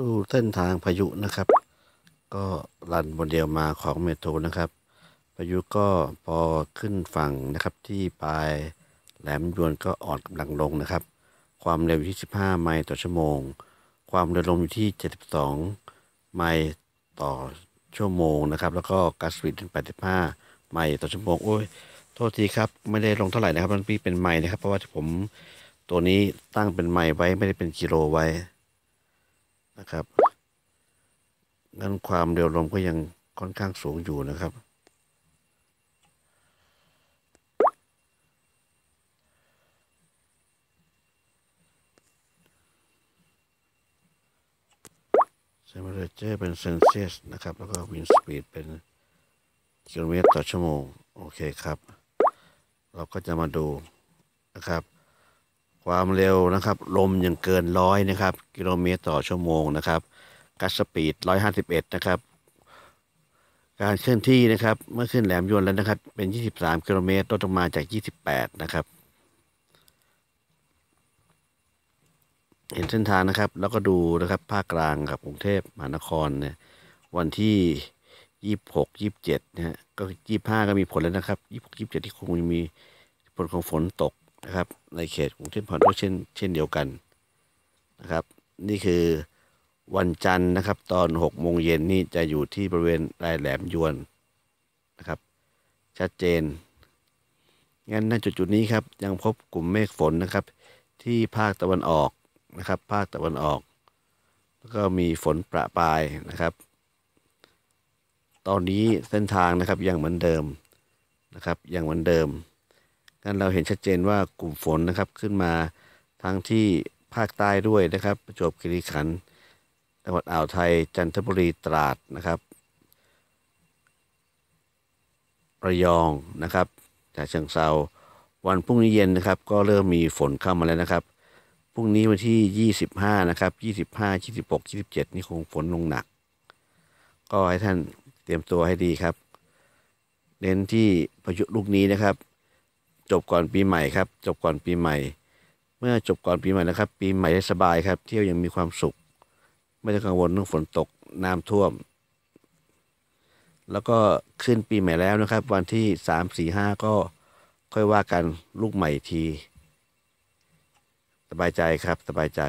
ดูเส้นทางพายุนะครับ ก็รันบนเดียวมาของเมโทรนะครับ พายุก็พอขึ้นฝั่งนะครับที่ปลายแหลมยวนก็อ่อนกำลังลงนะครับ ความเร็วอยู่ที่ 15 ไมล์ต่อชั่วโมง ความเร็วลมอยู่ที่ 72 ไมล์ต่อชั่วโมงนะครับ แล้วก็การสปีดถึง 85 ไมล์ต่อชั่วโมง โอ้ย โทษทีครับ ไม่ได้ลงเท่าไหร่นะครับมันปีเป็นไมล์นะครับ เพราะว่าผมตัวนี้ตั้งเป็นไมล์ไว้ไม่ได้เป็นกิโลไว้ นะครับงั้นความเร็วลมก็ยังค่อนข้างสูงอยู่นะครับ temperature เป็นเซลเซียสนะครับ แล้วก็ wind speed เป็นกิโลเมตรต่อชั่วโมง โอเคครับ เราก็จะมาดูนะครับ ความเร็วนะครับ ลมยังเกินร้อยนะครับ กิโลเมตรต่อชั่วโมงนะครับกัสปีดร้อยห้าสิบเอ็ดนะครับ การเคลื่อนที่นะครับ เมื่อขึ้นแหลมยวนแล้วนะครับ เป็นยี่สิบสามกิโลเมตรลดลงมาจากยี่สิบแปดนะครับ เห็นเส้นทางนะครับ แล้วก็ดูนะครับ ภาคกลางกับกรุงเทพมหานครเนี่ย วันที่ยี่หกยี่เจ็ดนะฮะก็ยี่ห้าก็มีผลแล้วนะครับยี่หกยี่เจ็ดที่คงมีผลของฝนตก นะครับ ในเขตกรุงเทพมหานครเช่นเช่นเดียวกันนะครับ นี่คือวันจันทร์นะครับ ตอนหกโมงเย็นนี่จะอยู่ที่บริเวณรายแหลมยวนนะครับ ชัดเจน งั้นณจุดจุดนี้ครับยังพบกลุ่มเมฆฝนนะครับ ที่ภาคตะวันออกนะครับ ภาคตะวันออก แล้วก็มีฝนประปรายนะครับ ตอนนี้เส้นทางนะครับยังเหมือนเดิมนะครับยังเหมือนเดิม งั้นเราเห็นชัดเจนว่ากลุ่มฝนนะครับขึ้นมาทั้งที่ภาคใต้ด้วยนะครับ ประจวบคีรีขันธ์จังหวัดอ่าวไทยจันทบุรีตราดนะครับ ระยองนะครับจากเชิงเซาวันพรุ่งนี้เย็นนะครับ ก็เริ่มมีฝนเข้ามาแล้วนะครับพรุ่งนี้วันที่ 25 นะครับ 25 26 27 นี่คงฝนลงหนัก ก็ให้ท่านเตรียมตัวให้ดีครับ เน้นที่พายุลูกนี้นะครับ จบก่อนปีใหม่ครับ จบก่อนปีใหม่ เมื่อจบก่อนปีใหม่นะครับ ปีใหม่ได้สบายครับ เที่ยวยังมีความสุข ไม่ต้องกังวลเรื่องฝนตกน้ำท่วม แล้วก็ขึ้นปีใหม่แล้วนะครับ วันที่สามสี่ห้าก็ค่อยว่ากันลูกใหม่ที สบายใจครับสบายใจ